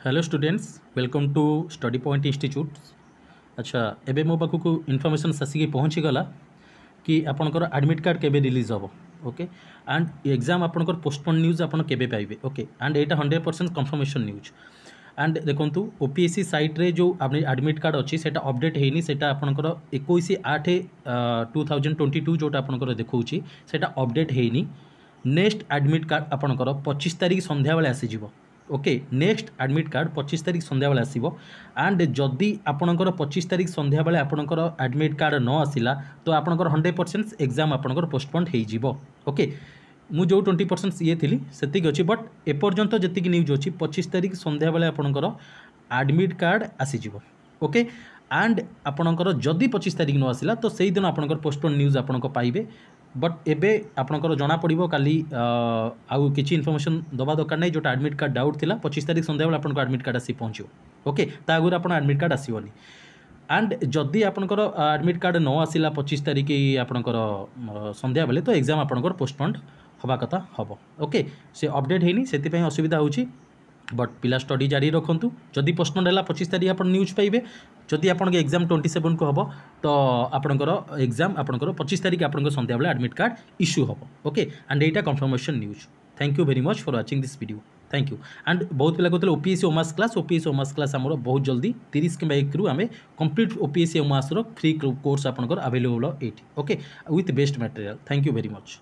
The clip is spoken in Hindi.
Hello students welcome to study point इन्यूट अच्छा एवं मो पाखक इनफर्मेसन आसिक पहुँचीगला कि आपंकर आडमिट कार्ड के रिलीज़ हे ओके एंड एग्ज़ाम आपंकर पोस्टपोन न्यूज़ आप पाइबे ओके एंड यहाँ hundred percent confirmation news and देखो ओपीएससी सैट्रे जो आडमिट कार्ड अच्छी से अपडेट होनी से आपंकर एक आठ टू थाउज़ेंड ट्वेंटी टू जोटा आपंकर देखा से अपडेट होनी नेक्स्ट आडमिट कार्ड आपंकर पचिश तारिख सन्ध्याबले आसीज ତାରିଖ ସନ୍ଧ୍ୟାବେଳେ ଆସିଯିବ ଓକେ ନେକ୍ସଟ ଆଡ଼ମିଟ୍ କାର୍ଡ଼ ପଚିଶ ତାରିଖ ସନ୍ଧ୍ୟାବେଳେ ଆସିବ। ଆଣ୍ଡ ଯଦି ଆପଣଙ୍କର ପଚିଶ ତାରିଖ ସନ୍ଧ୍ୟାବେଳେ ଆପଣଙ୍କର ଆଡ଼ମିଟ୍ କାର୍ଡ଼ ନ ଆସିଲା ତ ଆପଣଙ୍କର ହଣ୍ଡ୍ରେଡ଼ ପରସେଣ୍ଟ ଏକ୍ଜାମ୍ ଆପଣଙ୍କର ପୋଷ୍ଟପୋଣ୍ଡ ହେଇଯିବ। ଓକେ ମୁଁ ଯେଉଁ ଟ୍ୱେଣ୍ଟି ପରସେଣ୍ଟ ଇଏ ଥିଲି ସେତିକି ଅଛି। ବଟ୍ ଏପର୍ଯ୍ୟନ୍ତ ଯେତିକି ନ୍ୟୁଜ୍ ଅଛି ପଚିଶ ତାରିଖ ସନ୍ଧ୍ୟାବେଳେ ଆପଣଙ୍କର ଆଡ଼ମିଟ୍ କାର୍ଡ଼ ଆସିଯିବ। ଓକେ ଆଣ୍ଡ ଆପଣଙ୍କର ଯଦି ପଚିଶ ତାରିଖ ନ ଆସିଲା ତ ସେଇଦିନ ଆପଣଙ୍କର ପୋଷ୍ଟପୋନ୍ ନ୍ୟୁଜ୍ ଆପଣଙ୍କ ପାଇବେ। ବଟ୍ ଏବେ ଆପଣଙ୍କର ଜଣାପଡ଼ିବ କାଲି ଆଉ କିଛି ଇନଫର୍ମେସନ୍ ଦେବା ଦରକାର ନାହିଁ ଯେଉଁଟା ଆଡ଼ମିଟ୍ କାର୍ଡ଼ ଡାଉଟ୍ ଥିଲା ପଚିଶ ତାରିଖ ସନ୍ଧ୍ୟାବେଳେ ଆପଣଙ୍କ ଆଡ଼ମିଟ୍ କାର୍ଡ଼ ଆସି ପହଞ୍ଚିବ। ଓକେ ତା ଆଗରୁ ଆପଣ ଆଡ଼ମିଟ୍ କାର୍ଡ଼ ଆସିବନି। ଆଣ୍ଡ ଯଦି ଆପଣଙ୍କର ଆଡ଼ମିଟ୍ କାର୍ଡ଼ ନ ଆସିଲା ପଚିଶ ତାରିଖ ଆପଣଙ୍କର ସନ୍ଧ୍ୟାବେଳେ ତ ଏକ୍ଜାମ୍ ଆପଣଙ୍କର ପୋଷ୍ଟପୋଣ୍ଡ ହେବା କଥା ହେବ। ଓକେ ସେ ଅପଡ଼େଟ୍ ହେଇନି ସେଥିପାଇଁ ଅସୁବିଧା ହେଉଛି। ବଟ୍ ପିଲା ଷ୍ଟଡ଼ି ଜାରି ରଖନ୍ତୁ ଯଦି ପ୍ରଶ୍ନ ହେଲା ପଚିଶ ତାରିଖ ଆପଣ ନ୍ୟୁଜ୍ ପାଇବେ ଯଦି ଆପଣଙ୍କ ଏକ୍ଜାମ୍ ଟ୍ୱେଣ୍ଟି ସେଭେନ୍କୁ ହେବ ତ ଆପଣଙ୍କର ଏକ୍ଜାମ୍ ଆପଣଙ୍କର ପଚିଶ ତାରିଖ ଆପଣଙ୍କ ସନ୍ଧ୍ୟାବେଳେ ଆଡ଼ମିଟ୍ କାର୍ଡ଼ ଇସ୍ୟୁ ହେବ ଓକେ ଆଣ୍ଡ ଏଇଟା confirmation news thank you very much for watching this video thank you and बहुत पे कहते ओपीएससी ओमास क्लास ओपीएससी ओमास क्लास आम बहुत जल्दी तीस कि एक आम कंप्लीट ओपीएससी ओमास फ्री कोर्स आपर आभेलेबल ये okay with best material thank you very much